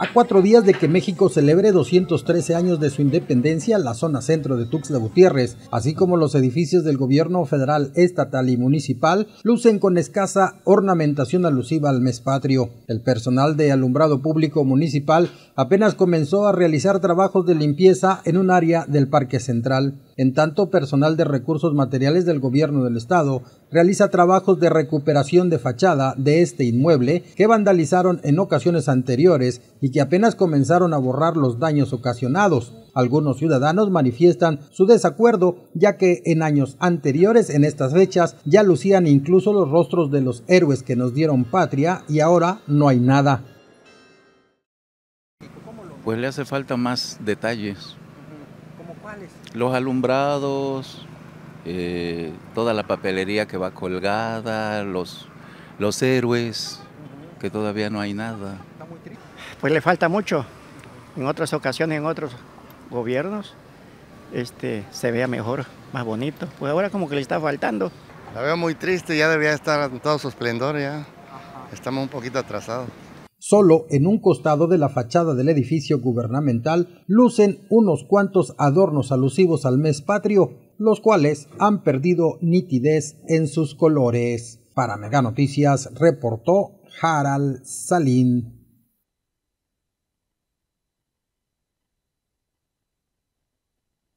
A cuatro días de que México celebre 213 años de su independencia, la zona centro de Tuxtla Gutiérrez, así como los edificios del gobierno federal, estatal y municipal, lucen con escasa ornamentación alusiva al mes patrio. El personal de alumbrado público municipal apenas comenzó a realizar trabajos de limpieza en un área del Parque Central. En tanto, personal de recursos materiales del gobierno del estado realiza trabajos de recuperación de fachada de este inmueble que vandalizaron en ocasiones anteriores y que apenas comenzaron a borrar los daños ocasionados. Algunos ciudadanos manifiestan su desacuerdo ya que en años anteriores en estas fechas ya lucían incluso los rostros de los héroes que nos dieron patria y ahora no hay nada. Pues le hace falta más detalles. ¿Cómo cuáles? Los alumbrados, eh, toda la papelería que va colgada, los, los héroes, que todavía no hay nada. Pues le falta mucho. En otras ocasiones, en otros gobiernos, este, se vea mejor, más bonito. Pues ahora como que le está faltando. La veo muy triste, ya debía estar en todo su esplendor ya. Estamos un poquito atrasados. Solo en un costado de la fachada del edificio gubernamental lucen unos cuantos adornos alusivos al mes patrio, los cuales han perdido nitidez en sus colores. Para Mega Noticias reportó Harald Salín.